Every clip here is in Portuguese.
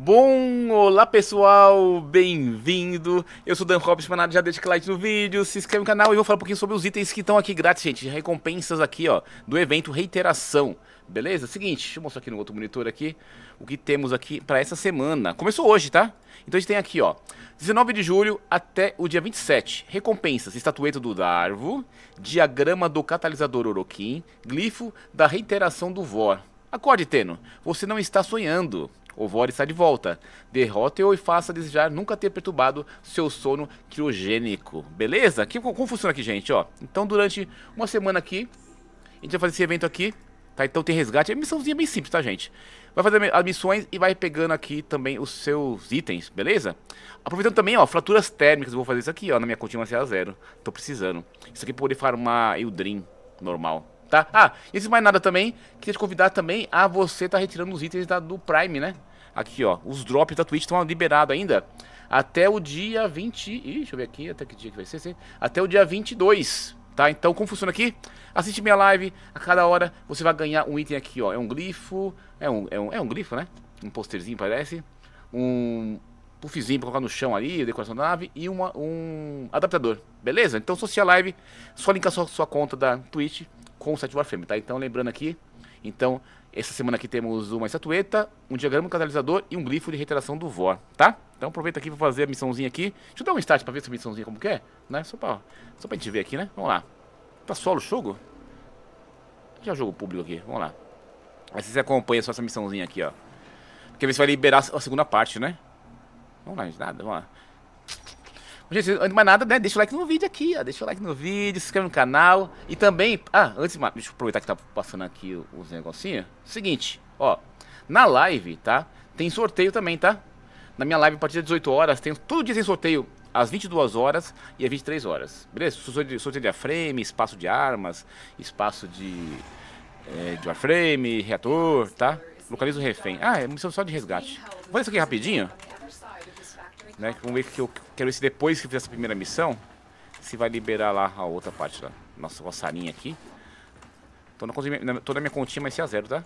Bom, olá pessoal, bem-vindo. Eu sou Dan Robson, mas já deixa o like no vídeo, se inscreve no canal e vou falar um pouquinho sobre os itens que estão aqui grátis, gente. Recompensas aqui, ó, do evento Reiteração. Beleza? Seguinte, deixa eu mostrar aqui no outro monitor aqui o que temos aqui para essa semana. Começou hoje, tá? Então a gente tem aqui, ó, 19 de julho até o dia 27. Recompensas: estatueta do Darvo, diagrama do catalisador Oroquim, glifo da reiteração do Vor. Acorde, Teno. Você não está sonhando. O Vor está de volta. Derrote-o e faça desejar nunca ter perturbado seu sono criogênico. Beleza? Que, como funciona aqui, gente? Ó, então, durante uma semana aqui, a gente vai fazer esse evento aqui. Tá? Então tem resgate. É uma missãozinha bem simples, tá, gente? Vai fazer as missões e vai pegando aqui também os seus itens, beleza? Aproveitando também, ó, fraturas térmicas. Eu vou fazer isso aqui, ó, na minha continha a zero. Tô precisando. Isso aqui pra poder farmar Eldrin normal tá? Ah, e antes mais nada também, queria te convidar também a você tá retirando os itens da, do Prime, né? Aqui, ó, os drops da Twitch estão liberados ainda até o dia 20... Ih, deixa eu ver aqui, até que dia que vai ser, sim. Até o dia 22, tá? Então, como funciona aqui? Assiste minha live, a cada hora você vai ganhar um item aqui, ó. É um glifo, é um, é um, é um glifo, né? Um posterzinho, parece. Um puffzinho pra colocar no chão ali, decoração da nave e uma, um adaptador, beleza? Então, associa a live, só linkar sua, sua conta da Twitch com o site Warframe, tá? Então, lembrando aqui, então, essa semana aqui temos uma estatueta, um diagrama catalisador e um glifo de reiteração do VOR, tá? Então aproveita aqui para fazer a missãozinha aqui. Deixa eu dar um start para ver essa missãozinha como que é, né? Só pra, só pra gente ver aqui, né? Vamos lá. Tá solo jogo? Já jogo público aqui, vamos lá. Aí você acompanha só essa missãozinha aqui, ó. Porque ver se vai liberar a segunda parte, né? Vamos lá, nada, vamos lá. Gente, antes de mais nada, né, deixa o like no vídeo aqui, ó. Deixa o like no vídeo, se inscreve no canal. E também, ah, antes, deixa eu aproveitar que tá passando aqui os negocinhos. Seguinte, ó, na live, tá? Tem sorteio também, tá? Na minha live, a partir das 18 horas, tem todo dia tem sorteio às 22 horas e às 23 horas. Beleza? Sorteio de, de frame, espaço de armas, espaço de, é, de warframe, reator, tá? Localiza o refém. Ah, é missão só de resgate. Vou isso aqui rapidinho. Né? Vamos ver que eu quero ver se depois que eu fizer essa primeira missão, se vai liberar lá a outra parte da nossa roçarinha aqui. Tô na, tô na minha continha, mas se a zero, tá?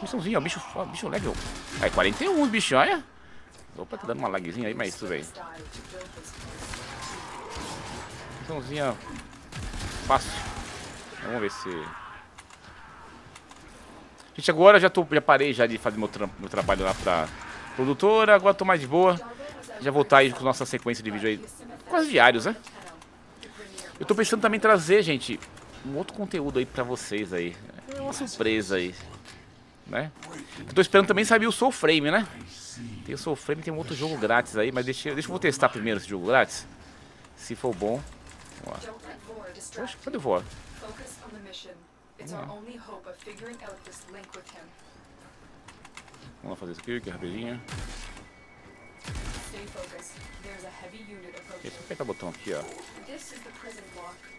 Missãozinha, ó, bicho, ó, bicho level. Aí, 41, bicho, olha. Opa, tá dando uma lagzinha aí, mas tudo bem. Missãozinha fácil. Vamos ver se... Gente, agora já, tô, já parei já de fazer meu, tra meu trabalho lá pra produtora, agora tô mais de boa. Já voltar aí com nossa sequência de vídeo aí, quase diários, né? Eu tô pensando também em trazer, gente, um outro conteúdo aí pra vocês aí. É uma surpresa aí, né? Eu tô esperando também saber o Soul Frame, né? Tem o Soul Frame, tem um outro jogo grátis aí, mas deixa, deixa eu vou testar primeiro esse jogo grátis. Se for bom. Vamos lá. Oxe, cadê o Vor? Vamos lá fazer isso aqui, que é rapidinho. Deixa eu apertar o botão aqui, ó.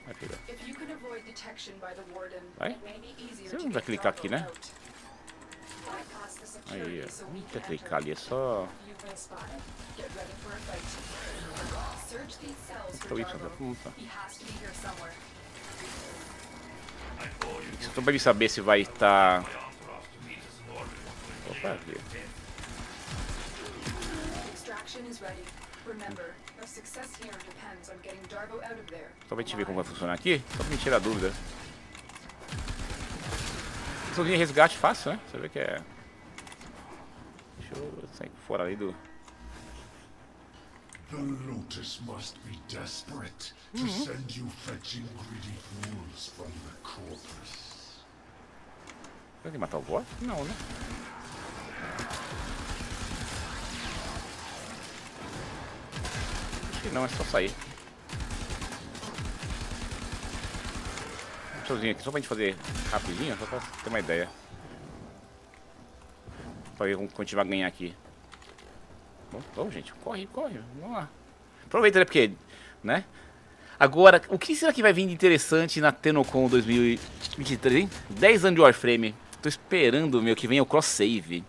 Vai pegar. Vai? Você não vai clicar aqui, né? Aí, ó. Não quer clicar ali, é só... Então isso da puta. Só pra saber se vai estar... Tá... Opa, aqui. Só pra gente ver como vai funcionar aqui, só pra me tirar dúvida. Missãozinha resgate fácil, né? Você vê que é... Deixa eu sair fora ali do... The Lotus must be desperate to uhum. send you fetching greedy fools from the corpus. Será que matar o boss? Não, né? Que não, é só sair. Um showzinho aqui, só pra gente fazer rapidinho, só pra ter uma ideia. Pra ver como a gente vai ganhar aqui. Vamos, gente, corre, corre, vamos lá. Aproveita, né, porque, né? Agora, o que será que vai vir de interessante na Tenocon 2023, hein? 10 anos de Warframe. Tô esperando, meu, que venha o cross save.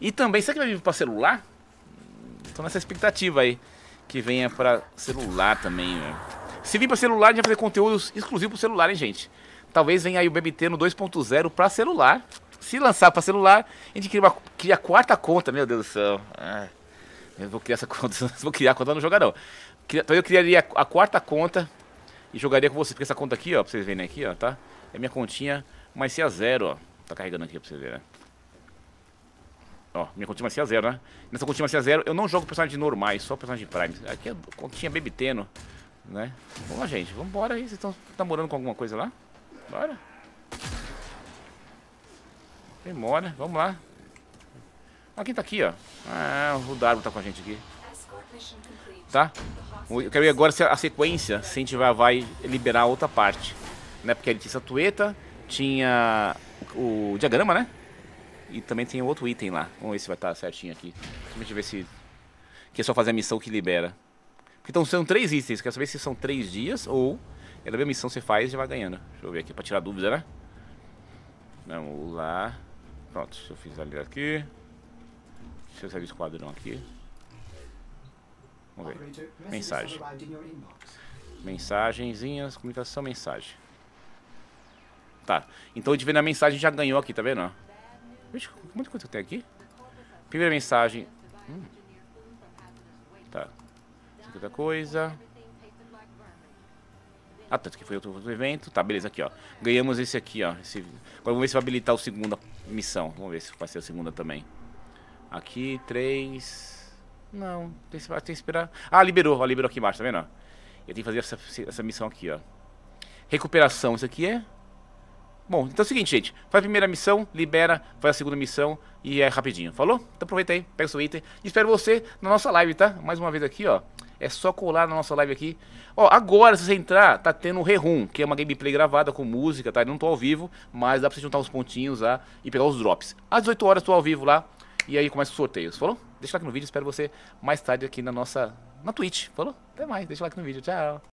E também, será que vai vir para celular? Tô nessa expectativa aí que venha para celular também, velho. Se vir para celular, a gente vai fazer conteúdos exclusivos para celular, hein, gente? Talvez venha aí o BBT no 2.0 para celular. Se lançar pra celular, a gente cria, uma, cria a quarta conta, meu Deus do céu. Ah, eu vou criar essa conta, vou criar a conta não. Então eu criaria a quarta conta e jogaria com você, porque essa conta aqui, ó, pra vocês verem aqui, ó, tá? É minha continha, mas se a zero, ó. Tá carregando aqui pra vocês verem, né? Ó, minha continha vai ser a zero, né? Nessa continha vai ser a zero, eu não jogo personagens normais, só personagem Prime. Aqui é continha Baby Teno, né? Vamos lá, gente, vambora aí. Vocês estão namorando com alguma coisa lá? Bora. Demora, vamos lá. Ah, quem tá aqui, ó? Ah, o Darwin tá com a gente aqui. Tá? Eu quero ver agora a sequência, se a gente vai, vai liberar outra parte. Né? Porque ele tinha essa tueta, tinha o diagrama, né? E também tem outro item lá. Vamos ver se vai estar tá certinho aqui. Deixa eu ver se... Que é só fazer a missão que libera. Porque então são três itens. Quero saber se são três dias ou... É a missão você faz e já vai ganhando. Deixa eu ver aqui pra tirar dúvida, né? Vamos lá. Pronto, deixa eu finalizar aqui. Deixa eu sair do esquadrão aqui. Vamos ver. Mensagem. Mensagenzinhas, comunicação, mensagem. Tá. Então gente vê na mensagem já ganhou aqui, tá vendo? Vixe, muita coisa que tem aqui. Primeira mensagem. Hum. Tá. Outra coisa. Ah, tanto que foi outro, evento. Tá, beleza, aqui, ó. Ganhamos esse aqui, ó. Esse... Agora vamos ver se vai habilitar a segunda missão. Vamos ver se vai ser a segunda também. Aqui, três... Não, tem, tem que esperar... Ah, liberou, ó, liberou aqui embaixo, tá vendo? Eu tenho que fazer essa, essa missão aqui, ó. Recuperação, isso aqui é... Bom, então é o seguinte, gente. Faz a primeira missão, libera, faz a segunda missão e é rapidinho. Falou? Então aproveita aí, pega o seu item. E espero você na nossa live, tá? Mais uma vez aqui, ó. É só colar na nossa live aqui. Ó, agora, se você entrar, tá tendo o Rehum, que é uma gameplay gravada com música, tá? Eu não tô ao vivo, mas dá pra você juntar uns pontinhos lá e pegar os drops. Às 18 horas tô ao vivo lá e aí começa os sorteios, falou? Deixa like no vídeo, espero você mais tarde aqui na nossa... na Twitch, falou? Até mais, deixa like no vídeo, tchau.